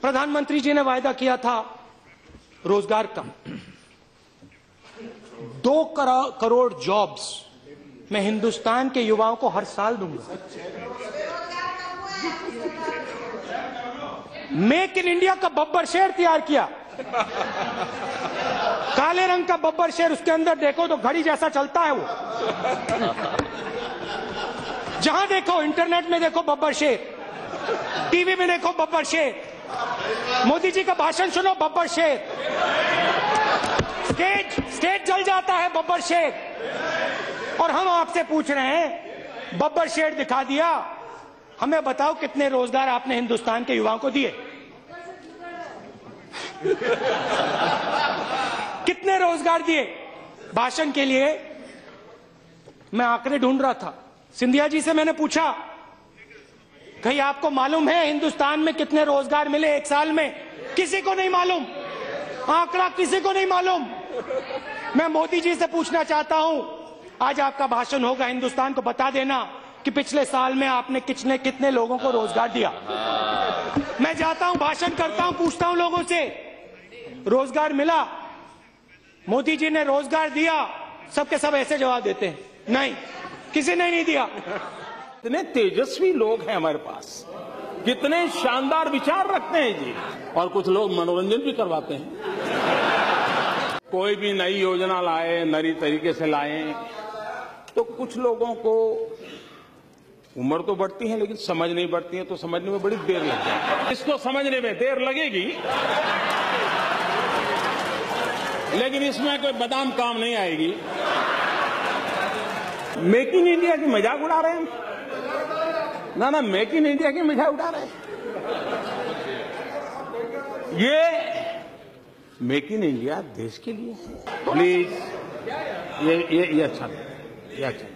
प्रधानमंत्री जी ने वायदा किया था रोज़गार का। दो करोड़ जॉब्स मैं हिंदुस्तान के युवाओं को हर साल दूँगा। मेक इन इंडिया का बब्बर शेर तैयार किया। काले रंग का बब्बर शेर उसके अंदर देखो तो घड़ी जैसा चलता है वो। जहाँ देखो, इंटरनेट में देखो बब्बर शेर, टीवी में देखो बब्बर शेर। मोदी जी का भाषण सुनो, बब्बर शेर। स्टेज स्टेज जल जाता है, बब्बर शेर। और हम आपसे पूछ रहे हैं, बब्बर शेर दिखा दिया। हमें बताओ कितने रोज़गार आपने हिंदुस्तान के युवाओं को दिए? कितने रोज़गार दिए? भाषण के लिए मैं आंकड़े ढूंढ रहा था। सिंधिया जी से मैंने पूछा कहीं आपको मालूम है हिंदुस्तान में कितने रोज़गार मिले एक साल में? किसी को नहीं मालूम। आंकड़ा किसी को नहीं मालूम। मैं मोदी जी से पूछना चाहता हूँ, आज आपका भाषण होगा, हिंदुस्तान को बता देना कि पिछले साल में आपने कितने कितने लोगों को रोज़गार दिया। मैं जाता हूँ, भाषण करता हूँ, पूछता हूँ लोगों से। रोज़गार मिला। मोदी जी ने रोज़गार दिया। सबके सब ऐसे जवाब देते हैं। नहीं, किसी ने नहीं दिया। कितने तेजस्वी लोग हैं हमारे पास। कितने शानदार विचार रखते हैं जी। और कुछ लोग मनोरंजन भी करवाते हैं। कोई भी नई योजना लाए नई तरीके से लाए तो कुछ लोगों को उम्र तो बढ़ती है लेकिन समझ नहीं बढ़ती है तो समझने में बड़ी देर लग जाती है। इसको समझने में देर लगेगी लेकिन इसमें कोई बादाम काम नहीं आएगी। मेक इन इंडिया की मज़ाक उड़ा रहे हैं। ना ना मेक इन इंडिया की मिठाई उठा रहे ये मेक इन इंडिया देश के लिए प्लीज़ ये ये ये अच्छा ये अच्छा